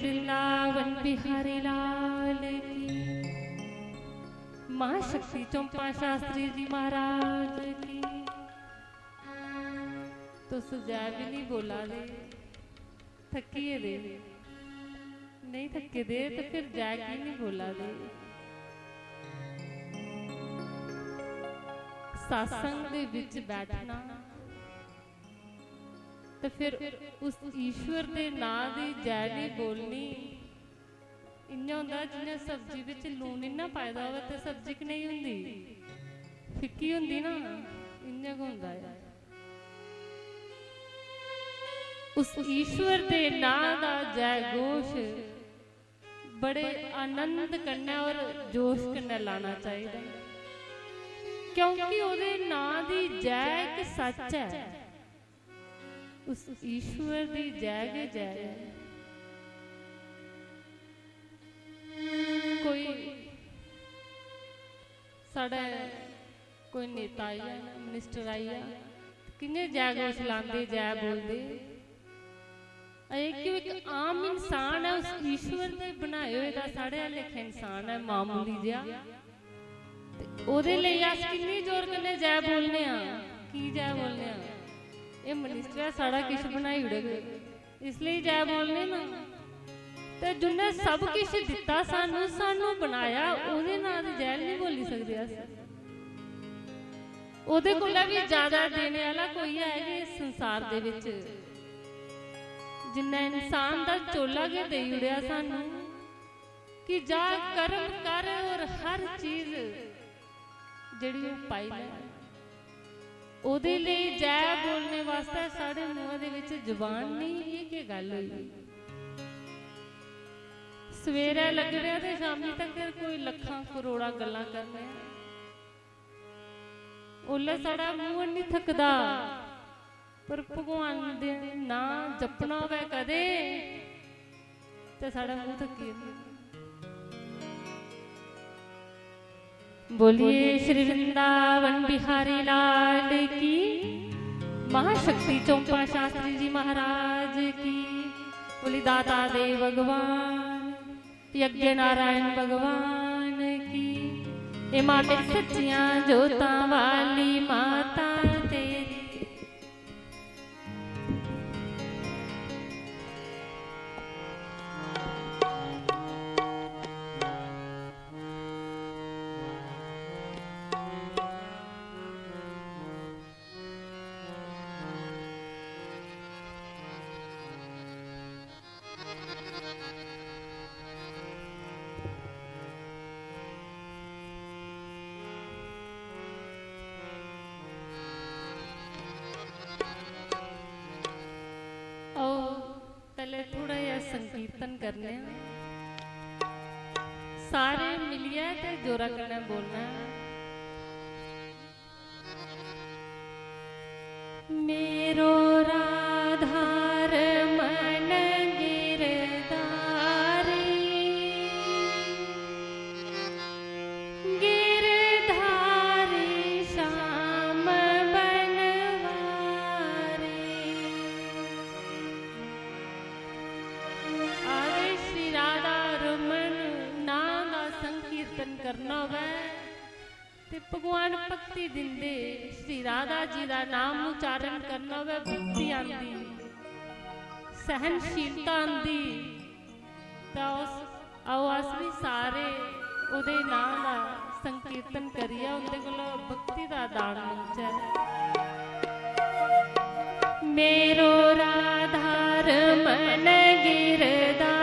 वृंदावन बिहारी लाल की। माँ शक्ति चंपा शास्त्री जी महाराज की। तो सुझाव भी तो नहीं बोला रे, थकिए दे नहीं थके दे तो फिर जाके नहीं बोला दे सत्संग बिच बैठना ਤੇ ਫਿਰ ਉਸ ਈਸ਼ਵਰ ਦੇ ਨਾਂ ਦੀ ਜੈ ਨਹੀਂ ਬੋਲਣੀ। ਇੰਨਾ ਹੁੰਦਾ ਜਿਵੇਂ ਸਬਜ਼ੀ ਵਿੱਚ ਲੂਣ ਇੰਨਾ ਪਾਇਦਾ ਹੋਵੇ ਤੇ ਸਬਜ਼ੀ ਕਿ ਨਹੀਂ ਹੁੰਦੀ? ਫਿੱਕੀ ਹੁੰਦੀ ਨਾ, ਇੰਨਾ ਕੁ ਹੁੰਦਾ ਹੈ ਉਸ ਈਸ਼ਵਰ ਦੇ ਨਾਂ ਦਾ ਜੈ ਘੋਸ਼ ਬੜੇ ਆਨੰਦ ਕਰਨਾ ਔਰ ਜੋਸ਼ ਕਰਨਾ ਲਾਣਾ ਚਾਹੀਦਾ। ਕਿਉਂਕਿ ਉਹਦੇ ਨਾਂ ਦੀ ਜੈ ਇੱਕ ਸੱਚ ਹੈ। ਉਸ ਈਸ਼ਵਰ ਦੀ ਜੈ ਕੇ ਜੈ ਹੈ ਕੋਈ ਸਾਡਾ ਕੋਈ ਨੇਤਾ ਆਇਆ ਮਿਨਿਸਟਰ ਆਇਆ ਕਿੰਨੇ ਜੈ ਘੋਸ਼ ਲਾਉਂਦੇ ਜੈ ਬੋਲਦੇ ਇਹ ਕਿ ਇੱਕ ਆਮ ਇਨਸਾਨ ਹੈ ਉਸ ਈਸ਼ਵਰ ਦੇ ਬਣਾਏ ਹੋਏ ਦਾ ਸਾਡੇ ਲੇਖੇ ਇਨਸਾਨ ਹੈ ਮਾਮੂਲੀ ਜਿਹਾ ਤੇ ਉਹਦੇ ਲਈ ਅਸ ਕਿੰਨੀ ਜ਼ੋਰ ਕਰਨੇ ਜੈ ਬੋਲਨੇ ਆ ਕੀ ਜੈ ਬੋਲਨੇ ਆ ਇਹ ਮਨਿਸਟਰ ਸਾਡਾ ਕਿਛ ਬਣਾਈ ਉੜੇ ਇਸ ਲਈ ਜੈ ਬੋਲਨੇ ਨਾ। ਤੇ ਜਿੰਨੇ ਸਭ ਕੁਝ ਦਿੱਤਾ ਸਾਨੂੰ ਸਾਨੂੰ ਬਣਾਇਆ, ਉਹਦੇ ਨਾਲ ਦੀ ਜੈ ਨਹੀਂ ਬੋਲੀ ਸਕਦੇ ਅਸੀਂ। ਉਹਦੇ ਕੋਲ ਵੀ ਜ਼ਿਆਦਾ ਦੇਣ ਵਾਲਾ ਕੋਈ ਹੈ ਕਿ ਇਸ ਸੰਸਾਰ ਦੇ ਵਿੱਚ। ਜਿੰਨਾ ਇਨਸਾਨ ਦਾ ਚੋਲਾ ਕੇ ਦੇ ਉੜਿਆ ਸਾਨੂੰ, ਕਿ ਜਾ ਕਰਮ ਕਰ ਔਰ ਹਰ ਚੀਜ਼ ਜਿਹੜੀ ਉਹ ਪਾਈ ਲੈ। ਉਹਦੇ ਲਈ ਜੈ ਬੋਲਣੇ ਵਾਸਤੇ ਸਾਡੇ ਮੂੰਹ ਦੇ ਵਿੱਚ ਜ਼ੁਬਾਨ ਨਹੀਂ ਇਹ ਕੀ ਗੱਲ ਹੋਈ। ਸਵੇਰੇ ਲੱਗ ਰਿਹਾ ਤੇ ਸ਼ਾਮੀ ਤੱਕ ਕੋਈ ਲੱਖਾਂ ਕਰੋੜਾਂ ਗੱਲਾਂ ਕਰਨੇ ਉਹਲੇ ਸਾਡਾ ਮੂੰਹ ਨਹੀਂ ਥੱਕਦਾ, ਪਰ ਭਗਵਾਨ ਦੇ ਨਾਂ ਜਪਣਾ ਹੋਵੇ ਕਦੇ, ਤੇ ਸਾਡਾ ਮੂੰਹ ਥੱਕੀ ਜਾਂਦਾ। बोलिए श्री वृंदावन बिहारी लाल की महाशक्ति चौपा शास्त्री जी महाराज की। बोली दाता देव भगवान यज्ञ नारायण भगवान की। ये सचिया जोता वाली माता पहले थोड़ा या संकीर्तन करने। सारे मिलिए ते जोरा करना बोलना। ਸ੍ਰੀ ਰਾਧਾ ਜੀ ਦਾ ਨਾਮ ਉਚਾਰਨ ਕਰਨਾ ਹੋਵੇ ਭਗਤੀ ਆਂਦੀ ਸਹਿਨਸ਼ੀਲਤਾ ਆਂਦੀ, ਤਾਂ ਉਸ ਆਵਾਜ਼ ਵੀ ਸਾਰੇ ਉਹਦੇ ਨਾਮ ਦਾ ਸੰਕੀਰਤਨ ਕਰੀਆ ਉਹਦੇ ਕੋਲ ਭਗਤੀ ਦਾ ਦਾਨ ਮਿਲਦਾ ਮੇਰੋ ਰਾਧਾਰ ਮਨ ਗਿਰਦਾ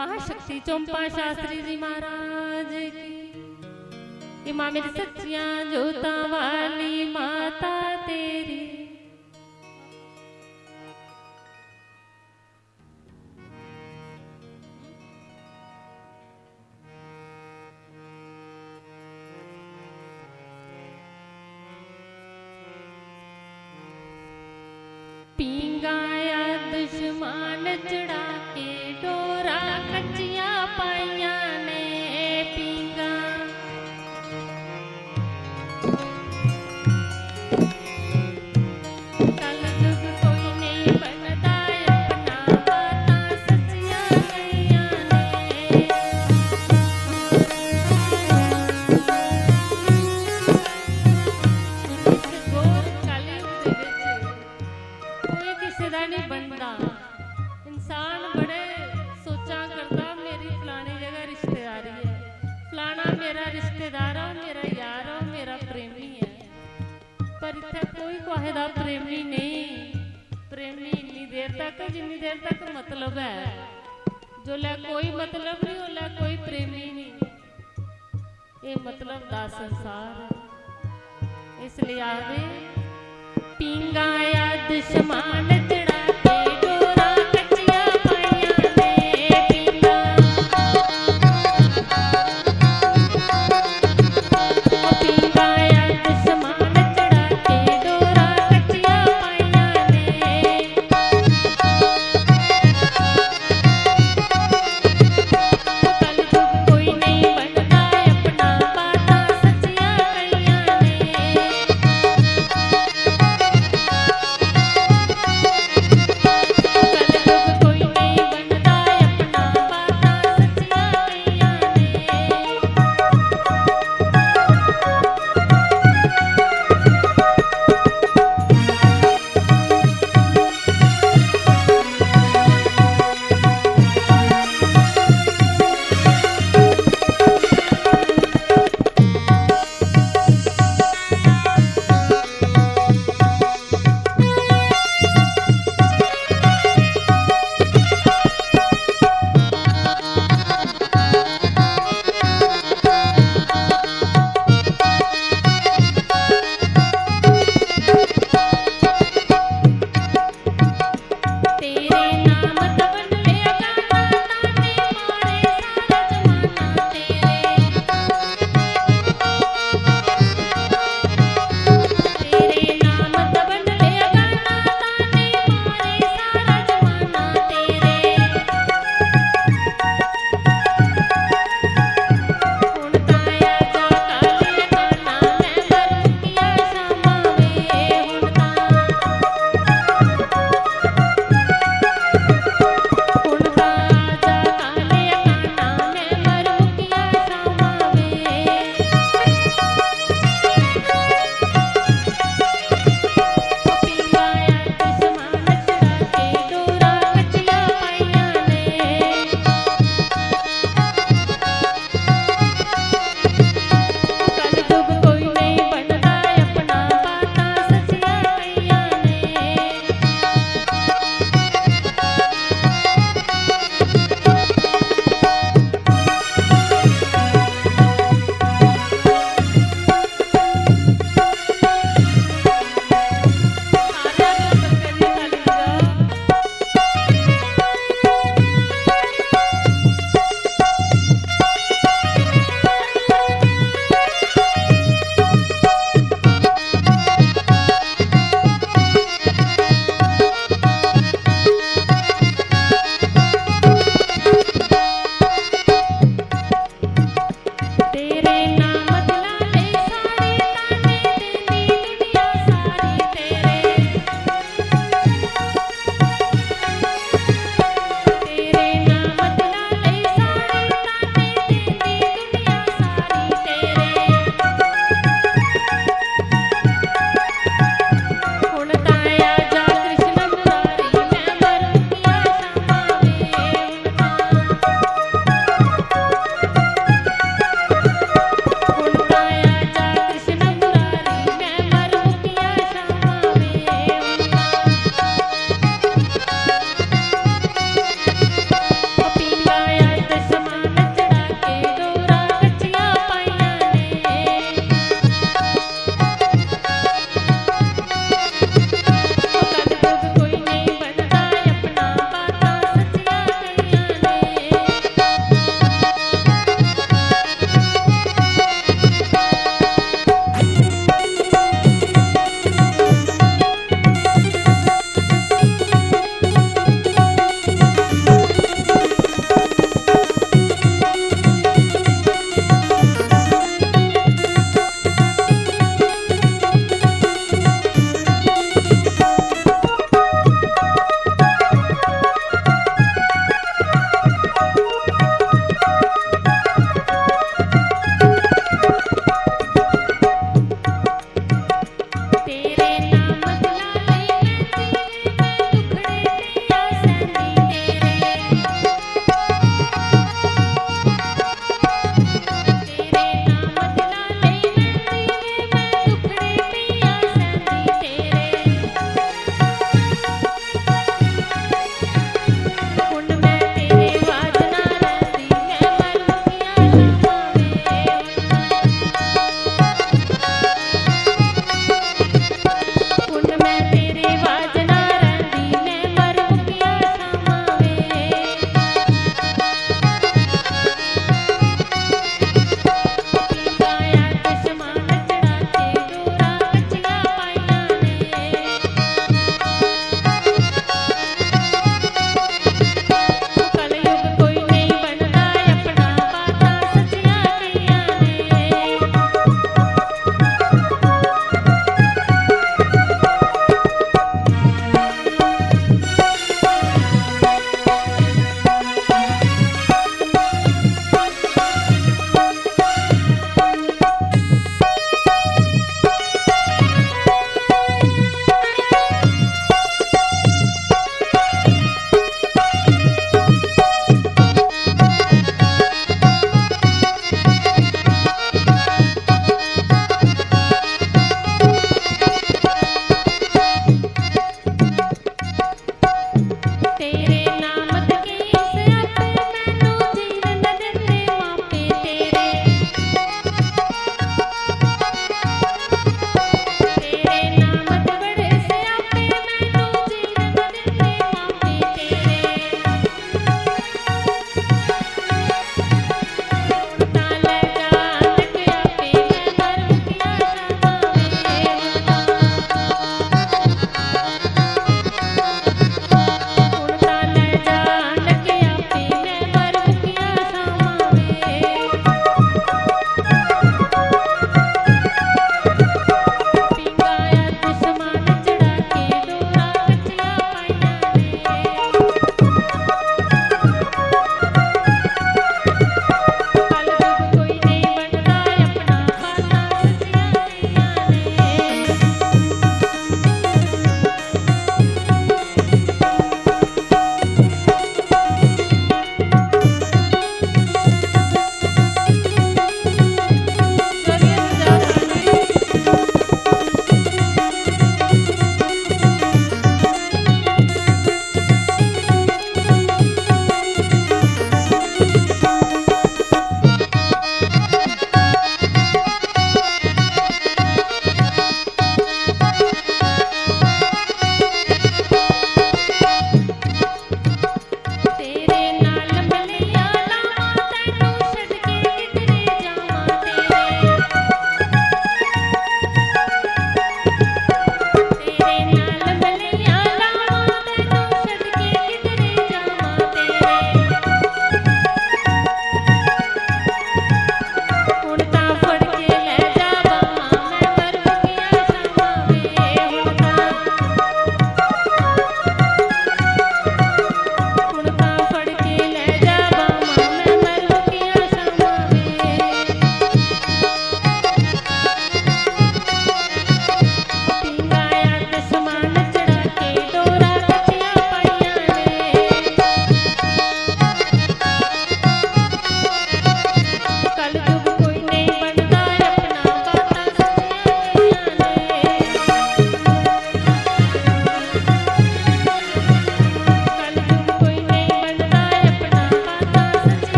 महाशक्ति चंपा शास्त्री जी महाराज की। इमा मेरी सचिया जोता वाली माता तेरी। पिंगाया दुश्मन चढ़ा ये मतलब दा संसार इसलिए आवे पींगा या दुश्मन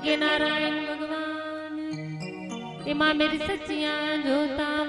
यज्ञ नारायण भगवान। इमा मेरी सचिया जोता